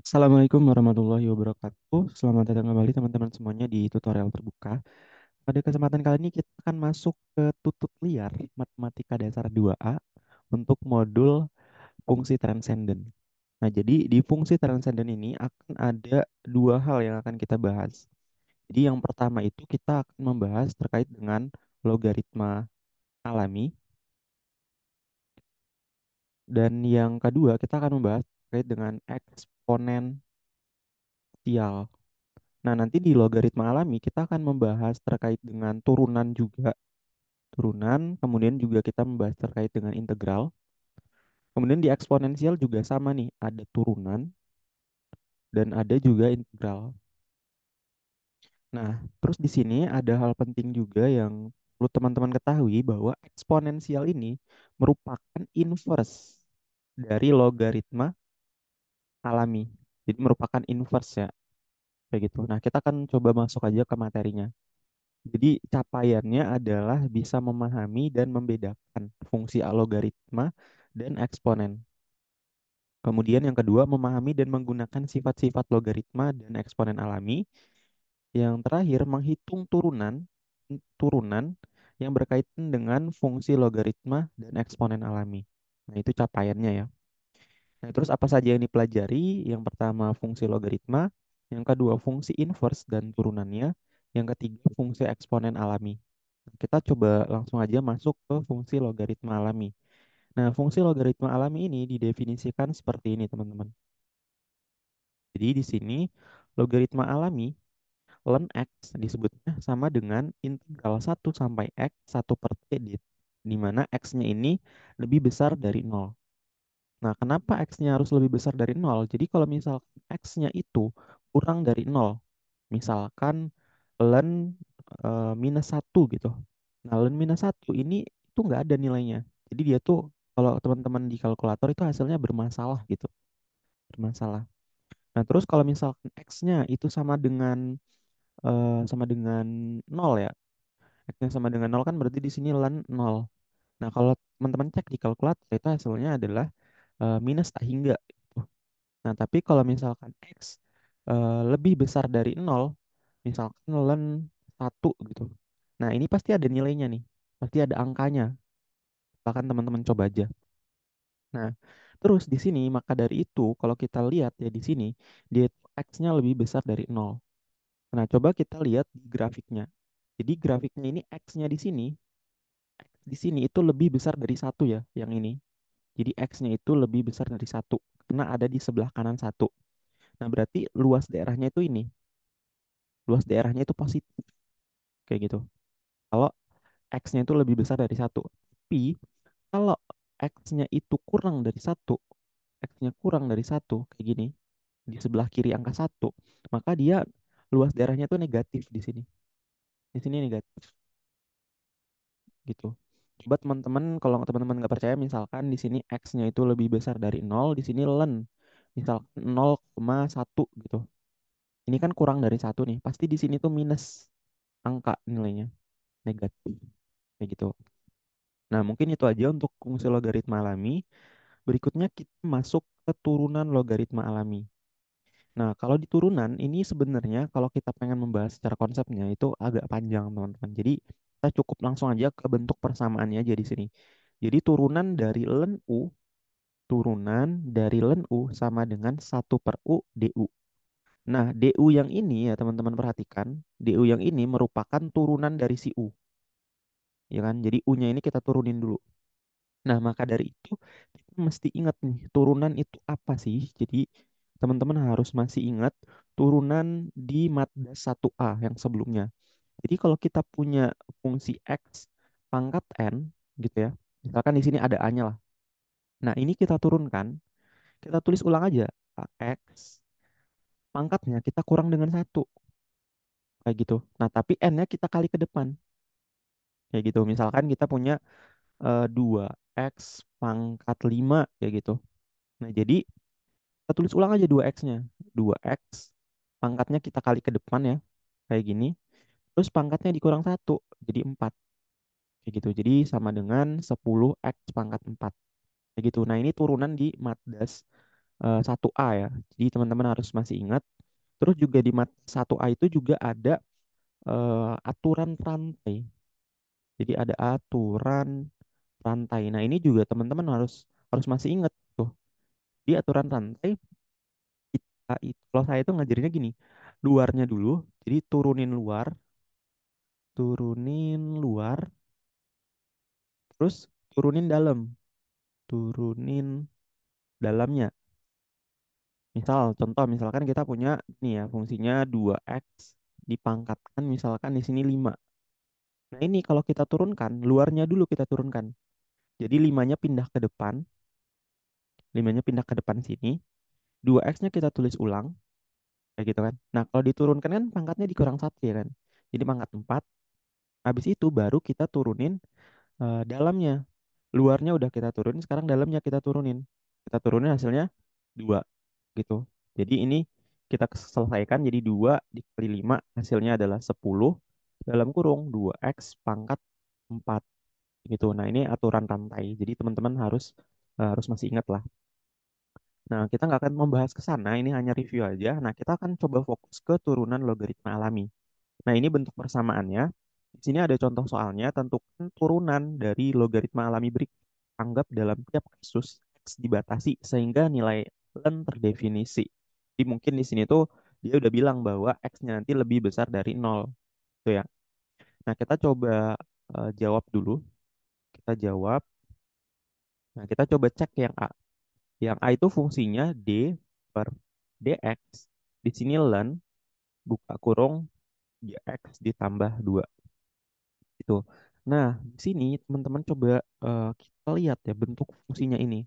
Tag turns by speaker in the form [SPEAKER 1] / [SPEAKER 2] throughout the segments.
[SPEAKER 1] Assalamualaikum warahmatullahi wabarakatuh. Selamat datang kembali teman-teman semuanya di tutorial terbuka. Pada kesempatan kali ini kita akan masuk ke tutut liar Matematika Dasar 2A untuk modul fungsi transenden. Nah, jadi di fungsi transenden ini akan ada dua hal yang akan kita bahas. Jadi yang pertama itu kita akan membahas terkait dengan logaritma alami. Dan yang kedua kita akan membahas terkait dengan eksponensial. Nah, nanti di logaritma alami kita akan membahas terkait dengan turunan juga. Turunan, kemudian juga kita membahas terkait dengan integral. Kemudian di eksponensial juga sama nih, ada turunan dan ada juga integral. Nah, terus di sini ada hal penting juga yang perlu teman-teman ketahui bahwa eksponensial ini merupakan inverse dari logaritma alami. Jadi merupakan inverse ya. Kayak gitu. Nah, kita akan coba masuk aja ke materinya. Jadi capaiannya adalah bisa memahami dan membedakan fungsi logaritma dan eksponen. Kemudian yang kedua, memahami dan menggunakan sifat-sifat logaritma dan eksponen alami. Yang terakhir, menghitung turunan turunan yang berkaitan dengan fungsi logaritma dan eksponen alami. Nah, itu capaiannya ya. Nah, terus apa saja yang dipelajari? Yang pertama, fungsi logaritma. Yang kedua, fungsi inverse dan turunannya. Yang ketiga, fungsi eksponen alami. Kita coba langsung aja masuk ke fungsi logaritma alami. Nah, fungsi logaritma alami ini didefinisikan seperti ini, teman-teman. Jadi di sini logaritma alami ln x disebutnya sama dengan integral 1 sampai x 1 per t di mana x-nya ini lebih besar dari 0. Nah, kenapa x-nya harus lebih besar dari 0? Jadi kalau misalkan x-nya itu kurang dari 0, misalkan ln uh, minus 1 gitu. Nah, ln minus 1 ini itu nggak ada nilainya. Jadi dia tuh kalau teman-teman di kalkulator itu hasilnya bermasalah gitu. Bermasalah. Nah, terus kalau misalkan x-nya itu sama dengan uh, sama dengan 0 ya. X-nya sama dengan 0 kan berarti di sini ln 0. Nah, kalau teman-teman cek di kalkulator itu hasilnya adalah uh, minus tak hingga. Gitu. Nah, tapi kalau misalkan X uh, lebih besar dari 0, misalkan ln 1 gitu. Nah, ini pasti ada nilainya nih. Pasti ada angkanya. Bahkan teman-teman coba aja. Nah, terus di sini maka dari itu kalau kita lihat ya di sini dia X-nya lebih besar dari 0. Nah, coba kita lihat di grafiknya. Jadi grafiknya ini X-nya di sini X di sini itu lebih besar dari satu ya, yang ini. Jadi X-nya itu lebih besar dari satu karena ada di sebelah kanan satu. Nah, berarti luas daerahnya itu ini. Luas daerahnya itu positif. Kayak gitu. Kalau X-nya itu lebih besar dari satu. Tapi kalau X-nya itu kurang dari satu, X-nya kurang dari satu, kayak gini, di sebelah kiri angka satu, maka dia luas daerahnya itu negatif di sini. Di sini negatif. Gitu. Coba teman-teman, kalau teman-teman nggak percaya, misalkan di sini X-nya itu lebih besar dari 0, di sini len, misalkan 0,1 gitu. Ini kan kurang dari satu nih, pasti di sini tuh minus angka nilainya, negatif. Kayak gitu. Nah, mungkin itu aja untuk fungsi logaritma alami. Berikutnya kita masuk ke turunan logaritma alami. Nah, kalau di turunan ini sebenarnya kalau kita pengen membahas secara konsepnya itu agak panjang, teman-teman. Jadi kita cukup langsung aja ke bentuk persamaannya aja di sini. Jadi turunan dari ln U, turunan dari ln U sama dengan 1 per U DU. Nah, DU yang ini ya teman-teman perhatikan, DU yang ini merupakan turunan dari si U. Ya kan? Jadi U-nya ini kita turunin dulu. Nah, maka dari itu kita mesti ingat nih, turunan itu apa sih? Jadi teman-teman harus masih ingat turunan di matdas 1A yang sebelumnya. Jadi kalau kita punya fungsi X pangkat N gitu ya, misalkan di sini ada A-nya lah. Nah, ini kita turunkan, kita tulis ulang aja, X pangkatnya kita kurang dengan satu. Kayak gitu. Nah, tapi N-nya kita kali ke depan. Kayak gitu. Misalkan kita punya uh, 2X pangkat 5 kayak gitu. Nah, jadi kita tulis ulang aja 2X-nya. 2X pangkatnya kita kali ke depan ya. Kayak gini. Terus pangkatnya dikurang 1. Jadi 4. Kayak gitu. Jadi sama dengan 10X pangkat 4. Kayak gitu. Nah, ini turunan di matdas eh, 1A ya. Jadi teman-teman harus masih ingat. Terus juga di mat 1A itu juga ada eh, aturan rantai. Jadi ada aturan rantai. Nah, ini juga teman-teman harus harus masih ingat tuh. Di aturan rantai kita kalau saya itu ngajarinnya gini. Luarnya dulu, jadi turunin luar, turunin luar, terus turunin dalam, turunin dalamnya. Misal, contoh misalkan kita punya nih ya fungsinya 2x dipangkatkan misalkan di sini 5. Nah, ini kalau kita turunkan, luarnya dulu kita turunkan. Jadi 5-nya pindah ke depan, 5-nya pindah ke depan sini, 2x-nya kita tulis ulang, kayak gitu kan. Nah, kalau diturunkan kan pangkatnya dikurang satu ya kan. Jadi pangkat 4. Habis itu baru kita turunin eh, dalamnya. Luarnya udah kita turunin, sekarang dalamnya kita turunin. Kita turunin hasilnya 2 gitu. Jadi ini kita selesaikan jadi 2 dikali 5 hasilnya adalah 10 dalam kurung 2x pangkat 4 gitu. Nah, ini aturan rantai. Jadi teman-teman harus harus masih ingat lah. Nah, kita nggak akan membahas ke sana, ini hanya review aja. Nah, kita akan coba fokus ke turunan logaritma alami. Nah, ini bentuk persamaannya. Di sini ada contoh soalnya, tentukan turunan dari logaritma alami berikut. Anggap dalam tiap kasus X dibatasi sehingga nilai len terdefinisi. Jadi mungkin di sini tuh dia udah bilang bahwa X-nya nanti lebih besar dari 0. Tuh ya. Nah, kita coba uh, jawab dulu. Kita jawab. Nah, kita coba cek yang A. Yang A itu fungsinya D per dx. Di sini len buka kurung dx ditambah 2. Itu. Nah, di sini teman-teman coba uh, kita lihat ya bentuk fungsinya ini.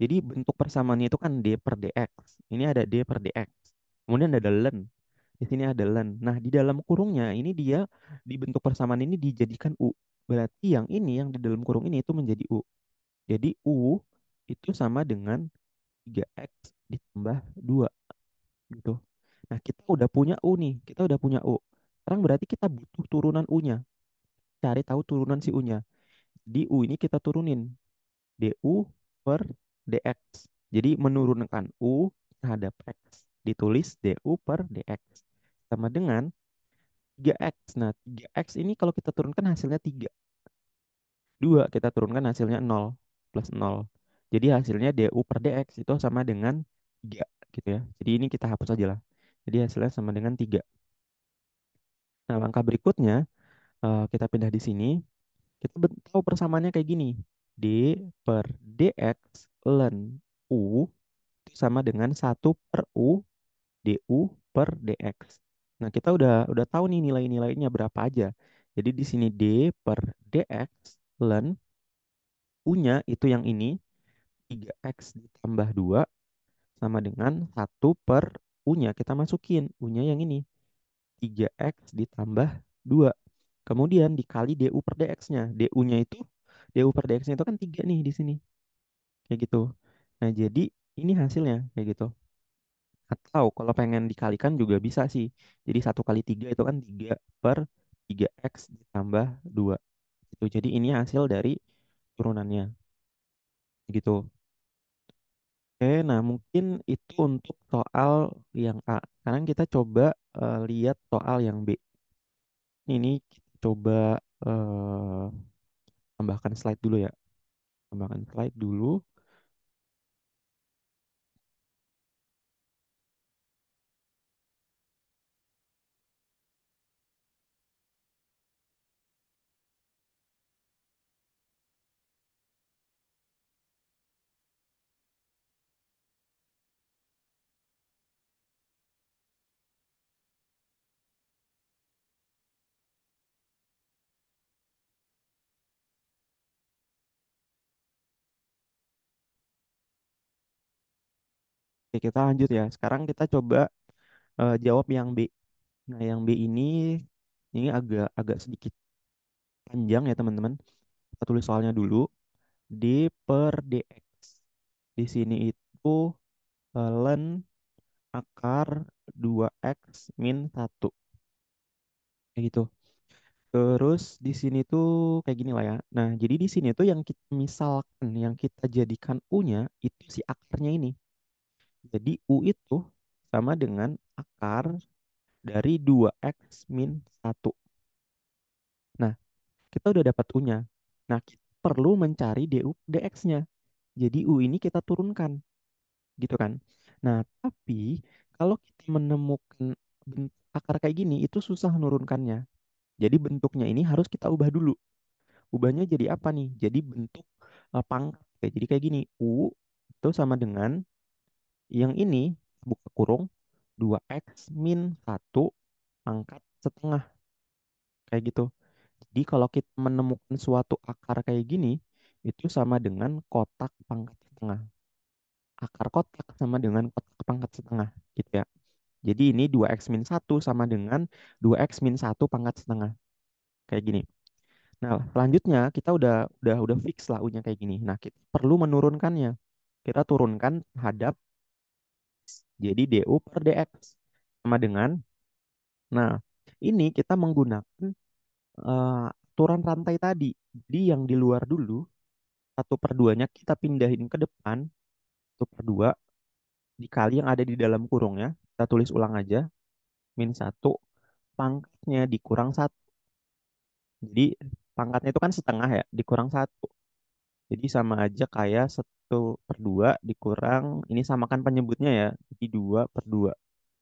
[SPEAKER 1] Jadi bentuk persamaannya itu kan D per dx. Ini ada D per dx. Kemudian ada len. Di sini ada len. Nah, di dalam kurungnya ini dia di bentuk persamaan ini dijadikan U. Berarti yang ini yang di dalam kurung ini itu menjadi U. Jadi U itu sama dengan 3X ditambah 2 gitu. Nah, kita udah punya U nih. Kita udah punya U. Sekarang berarti kita butuh turunan U-nya. Cari tahu turunan si U-nya. Di U ini kita turunin. DU per DX. Jadi menurunkan U terhadap X. Ditulis DU per DX. Sama dengan 3X. Nah, 3X ini kalau kita turunkan hasilnya 3. 2 kita turunkan hasilnya 0 plus 0. Jadi hasilnya DU per DX itu sama dengan 3 gitu ya. Jadi ini kita hapus aja lah. Jadi hasilnya sama dengan 3. Nah, langkah berikutnya uh, kita pindah di sini. Kita tahu persamaannya kayak gini. D per DX ln U itu sama dengan 1 per U DU per DX. Nah, kita udah udah tahu nih nilai-nilainya berapa aja. Jadi di sini D per DX ln U-nya itu yang ini 3X ditambah 2 sama dengan 1 per U-nya. Kita masukin U-nya yang ini. 3X ditambah 2. Kemudian dikali DU per DX-nya. DU-nya itu, DU per DX-nya itu kan 3 nih di sini. Kayak gitu. Nah, jadi ini hasilnya kayak gitu. Atau kalau pengen dikalikan juga bisa sih. Jadi 1 kali 3 itu kan 3 per 3X ditambah 2. Gitu. Jadi ini hasil dari turunannya. Gitu. Oke, nah mungkin itu untuk soal yang A. Sekarang kita coba uh, lihat soal yang B. Ini kita coba uh, tambahkan slide dulu ya. Tambahkan slide dulu. Kita lanjut ya. Sekarang kita coba uh, jawab yang B. Nah, yang B ini ini agak agak sedikit panjang ya, teman-teman. Kita tulis soalnya dulu. D per dx. Di sini itu uh, len akar 2x min 1. Kayak gitu. Terus di sini tuh kayak gini lah ya. Nah, jadi di sini tuh yang kita misalkan, yang kita jadikan U-nya itu si akarnya ini. Jadi U itu sama dengan akar dari 2X min 1. Nah, kita udah dapat U-nya. Nah, kita perlu mencari DU DX-nya. Jadi U ini kita turunkan. Gitu kan. Nah, tapi kalau kita menemukan akar kayak gini, itu susah nurunkannya. Jadi bentuknya ini harus kita ubah dulu. Ubahnya jadi apa nih? Jadi bentuk uh, pangkat. Jadi kayak gini. U itu sama dengan yang ini buka kurung 2x min 1 pangkat setengah. Kayak gitu. Jadi kalau kita menemukan suatu akar kayak gini, itu sama dengan kotak pangkat setengah. Akar kotak sama dengan kotak pangkat setengah, gitu ya. Jadi ini 2x min 1 sama dengan 2x min 1 pangkat setengah. Kayak gini. Nah, selanjutnya kita udah udah udah fix lah U-nya kayak gini. Nah, kita perlu menurunkannya. Kita turunkan terhadap jadi DU per DX sama dengan Nah, ini kita menggunakan uh, aturan rantai tadi. Jadi yang di luar dulu, satu per duanya kita pindahin ke depan, satu per dua, dikali yang ada di dalam kurungnya, kita tulis ulang aja, min satu, pangkatnya dikurang satu. Jadi pangkatnya itu kan setengah ya, dikurang satu. Jadi sama aja kayak satu per dua dikurang, ini samakan penyebutnya ya, jadi dua per dua.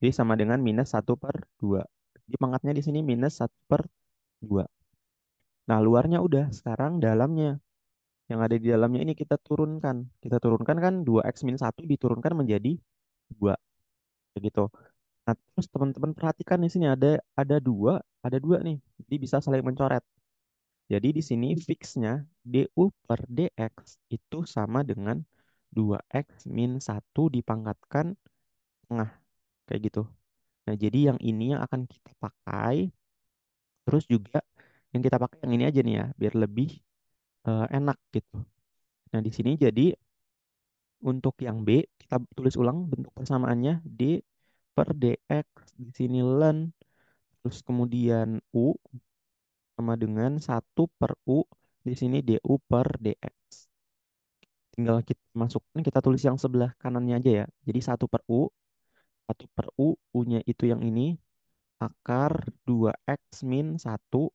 [SPEAKER 1] Jadi sama dengan minus satu per dua. Jadi pangkatnya di sini minus satu per dua. Nah, luarnya udah, sekarang dalamnya. Yang ada di dalamnya ini kita turunkan. Kita turunkan kan 2x min 1 diturunkan menjadi 2. Begitu. Nah, terus teman-teman perhatikan di sini ada ada dua, ada dua nih. Jadi bisa saling mencoret. Jadi di sini fixnya du per dx itu sama dengan 2x min 1 dipangkatkan tengah. Kayak gitu. Nah, jadi yang ini yang akan kita pakai. Terus juga yang kita pakai yang ini aja nih ya, biar lebih uh, enak gitu. Nah, di sini jadi untuk yang B kita tulis ulang bentuk persamaannya D per DX di sini len terus kemudian U sama dengan 1 per U di sini DU per DX. Tinggal kita masukkan kita tulis yang sebelah kanannya aja ya. Jadi 1 per U 1 per U U-nya itu yang ini akar 2X min 1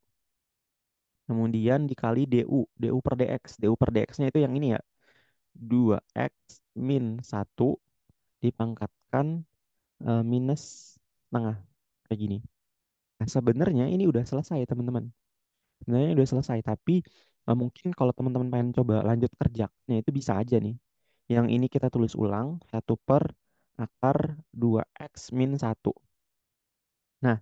[SPEAKER 1] Kemudian dikali DU, DU per DX. DU per DX-nya itu yang ini ya. 2X min 1 dipangkatkan uh, minus setengah. Kayak gini. Nah, sebenarnya ini udah selesai, teman-teman. Sebenarnya udah selesai, tapi uh, mungkin kalau teman-teman pengen coba lanjut kerjanya itu bisa aja nih. Yang ini kita tulis ulang, 1 per akar 2X min 1. Nah,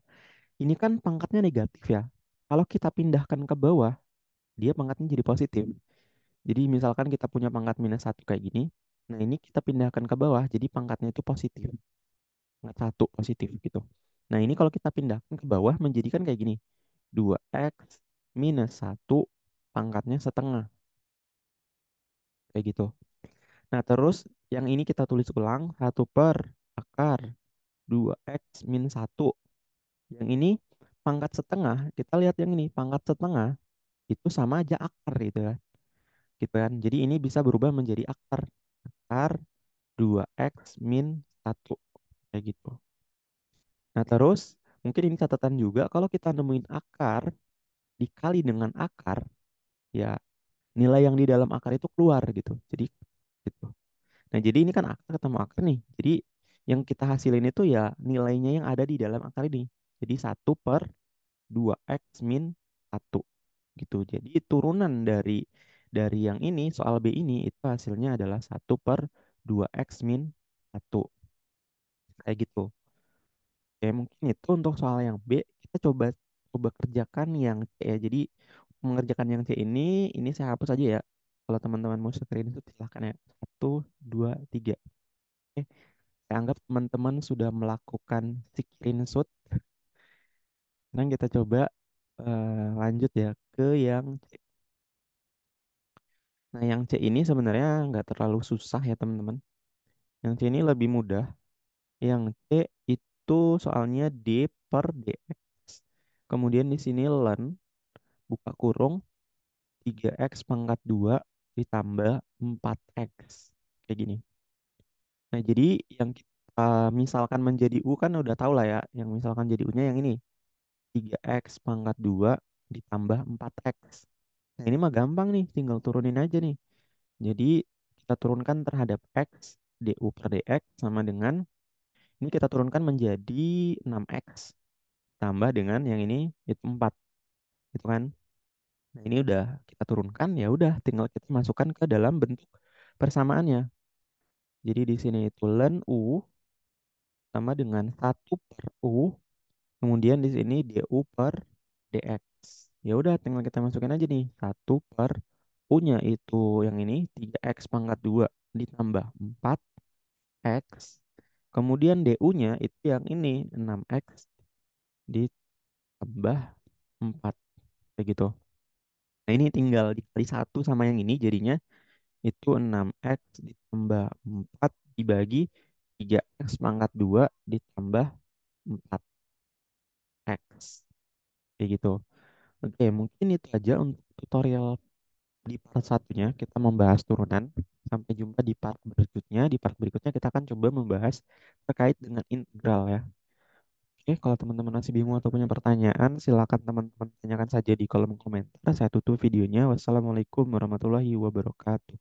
[SPEAKER 1] ini kan pangkatnya negatif ya. Kalau kita pindahkan ke bawah, dia pangkatnya jadi positif. Jadi misalkan kita punya pangkat minus satu kayak gini, nah ini kita pindahkan ke bawah, jadi pangkatnya itu positif. Pangkat satu positif gitu. Nah ini kalau kita pindahkan ke bawah menjadikan kayak gini. 2x minus 1 pangkatnya setengah. Kayak gitu. Nah terus yang ini kita tulis ulang 1 per akar 2x min 1. Yang ini pangkat setengah, kita lihat yang ini, pangkat setengah itu sama aja akar gitu kan. Gitu kan. Jadi ini bisa berubah menjadi akar. Akar 2x min 1. Kayak gitu. Nah terus, mungkin ini catatan juga, kalau kita nemuin akar, dikali dengan akar, ya nilai yang di dalam akar itu keluar gitu. Jadi gitu. Nah jadi ini kan akar ketemu akar nih. Jadi yang kita hasilin itu ya nilainya yang ada di dalam akar ini. Jadi 1 per 2x min 1 gitu. Jadi turunan dari dari yang ini soal B ini itu hasilnya adalah 1 per 2x min 1. Kayak gitu. Oke, mungkin itu untuk soal yang B. Kita coba coba kerjakan yang C ya. Jadi mengerjakan yang C ini, ini saya hapus aja ya. Kalau teman-teman mau screenshot silahkan ya. Satu, dua, tiga. Oke. Saya anggap teman-teman sudah melakukan screenshot. Sekarang kita coba uh, lanjut ya ke yang C. Nah, yang C ini sebenarnya nggak terlalu susah ya teman-teman. Yang C ini lebih mudah. Yang C itu soalnya D per DX. Kemudian di sini len, buka kurung, 3X pangkat 2 ditambah 4X. Kayak gini. Nah, jadi yang kita misalkan menjadi U kan udah tahu lah ya. Yang misalkan jadi U-nya yang ini. tiga x pangkat 2 ditambah empat x Nah, ini mah gampang nih. Tinggal turunin aja nih. Jadi, kita turunkan terhadap x. du per dx sama dengan. Ini kita turunkan menjadi enam x Tambah dengan yang ini, itu 4. Gitu kan. Nah, ini udah kita turunkan. Ya udah, tinggal kita masukkan ke dalam bentuk persamaannya. Jadi, di sini itu ln U sama dengan 1 per U. Kemudian di sini du per dx. Ya udah tinggal kita masukin aja nih. 1 per U-nya itu yang ini 3x pangkat 2 ditambah 4x. Kemudian du-nya itu yang ini 6x ditambah 4. Kayak gitu. Nah ini tinggal dikali 1 sama yang ini jadinya itu 6x ditambah 4 dibagi 3x pangkat 2 ditambah 4x. Kayak gitu. Oke, mungkin itu aja untuk tutorial di part satunya. Kita membahas turunan. Sampai jumpa di part berikutnya. Di part berikutnya kita akan coba membahas terkait dengan integral ya. Oke, kalau teman-teman masih bingung atau punya pertanyaan, silakan teman-teman tanyakan saja di kolom komentar. Saya tutup videonya. Wassalamualaikum warahmatullahi wabarakatuh.